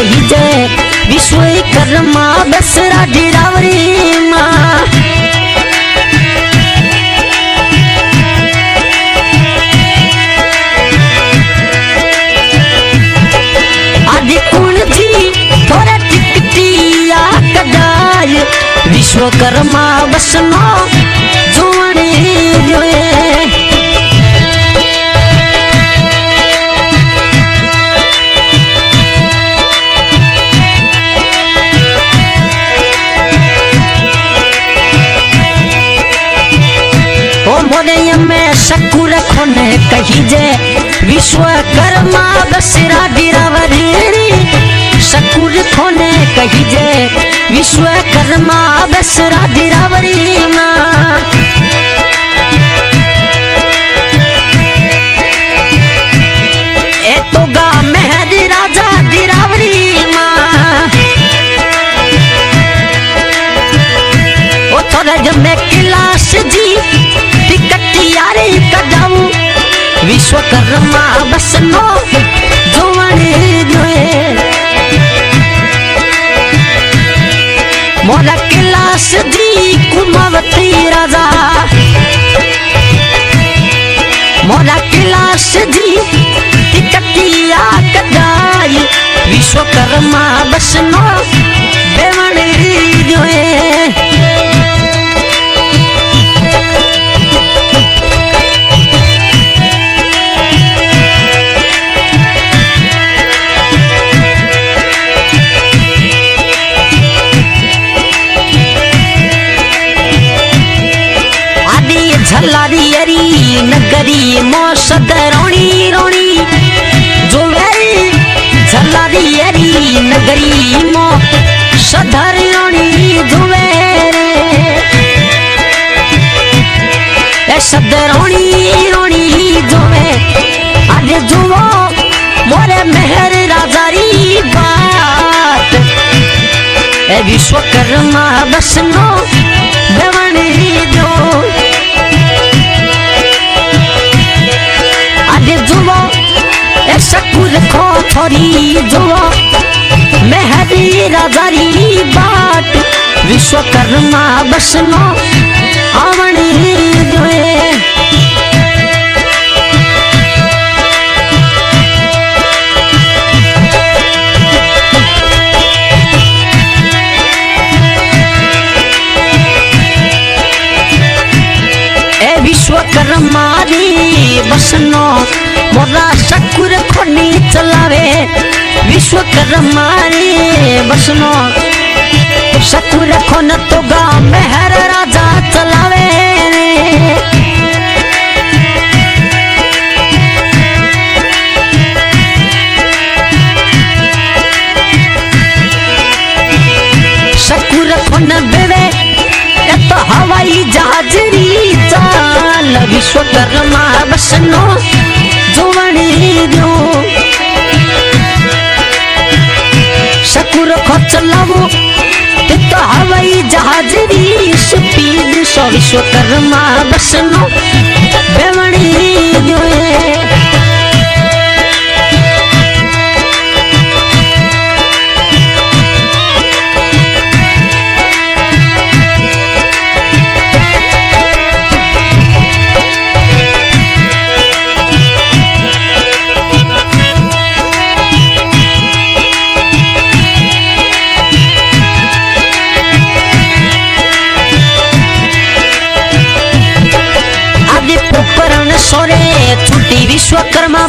रही जय विश्व कर्मा बसरा डिरावरी माँ विश्वकर्मा बसना शकुर खुन कही जे विश्वकर्मा बसरा गिरावरी शकुर खुन कही विश्व विश्वकर्मा बसरा गिरावरी माँ श्वक मोला किला सॼी कुमावती राजा मोला किला सिधी कढाई विश्वकर्मा बस न हरी नगरीोणी झलारी हरी नगरी मोधरी सदरो अॼु जुवो मोर महर राजारीश्वक महा खरी जुआ मेहरी राजारी बाट विश्वकर्मा बसनो आवणी दुए विश्वकर्मा री बसनो छोरा शकुर खोनी चलावे विश्व रे बसनो शकुर खोन तो गा मेहर राजा चलावे शकुर खोन बेवे तो हवाई जहाज री चाल विश्वकर्मा बसनो सकुर खां चलो ही जहाजरी सुती सौ स्व कर मां बसी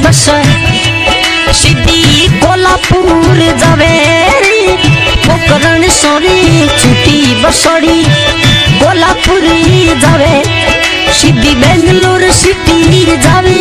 বাসায় সিদ্ধি কোলাপুর যাবে পোকরণ সরি ছুটি বসরি কোলাপুরি যাবে সিদ্ধি বেঙ্গলোর সিটি যাবে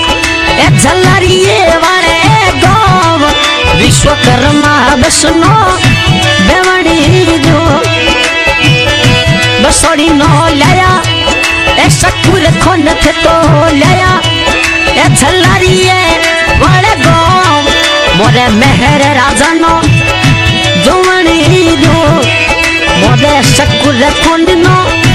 गांव विश्वकर्म बस नया शकुल खुंडो लयालारीअ वारे गांव वॾे महिरा नवणी जो वॾे शकुल खुंड न